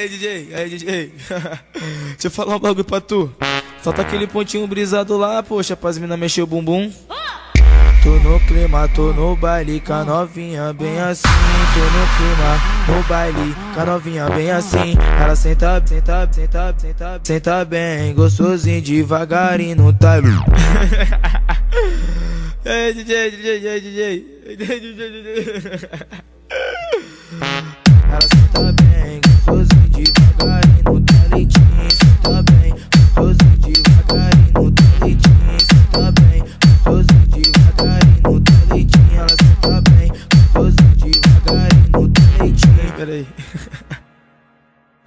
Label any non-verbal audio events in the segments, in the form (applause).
Aí, DJ, aí, DJ. (laughs) Deixa eu falar um bagulho pra tu. Solta aquele pontinho brisado lá, poxa, pras mina mexer o bumbum. Tô no clima, tô no baile, com a novinha bem assim. Tô no clima, no baile, com a novinha bem assim. Ela senta, senta, senta, senta, senta bem, gostosinho devagarinho no time. (laughs) Ei, DJ, DJ, DJ, DJ, DJ, DJ. (laughs)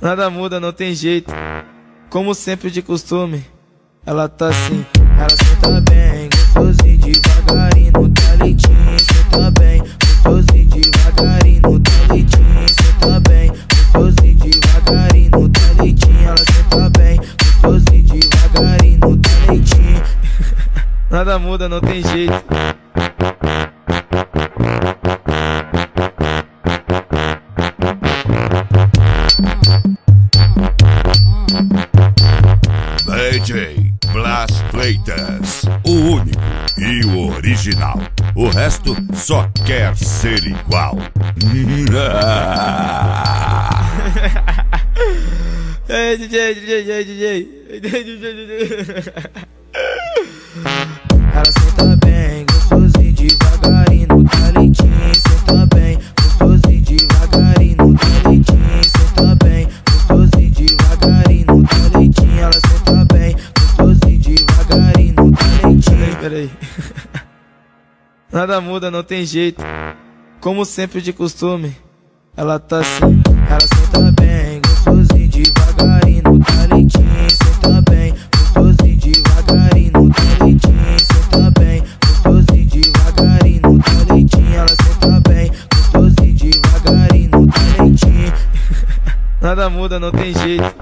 Nada muda, não tem jeito. Como sempre de costume, ela tá assim. Ela senta bem, gostosinho devagarinho no talentinho. Senta bem, gostosinho devagarinho no talentinho. Senta bem, gostosinho devagarinho no talentinho. Ela senta bem, gostosinho devagarinho no talentinho. (laughs) Nada muda, não tem jeito. Freitas, o único e o original. O resto só quer ser igual. (laughs) (laughs) Ei, DJ, DJ, DJ, DJ, DJ, DJ, DJ. Peraí. (laughs) Nada muda, não tem jeito. Como sempre de costume, ela tá assim. Ela senta bem, gostosinho devagarinho no talentinho. Senta bem, gostosinho devagarinho no talentinho. Senta bem, gostosinho devagarinho no talentinho. Ela senta bem, gostosinho devagarinho no talentinho. (laughs) Nada muda, não tem jeito.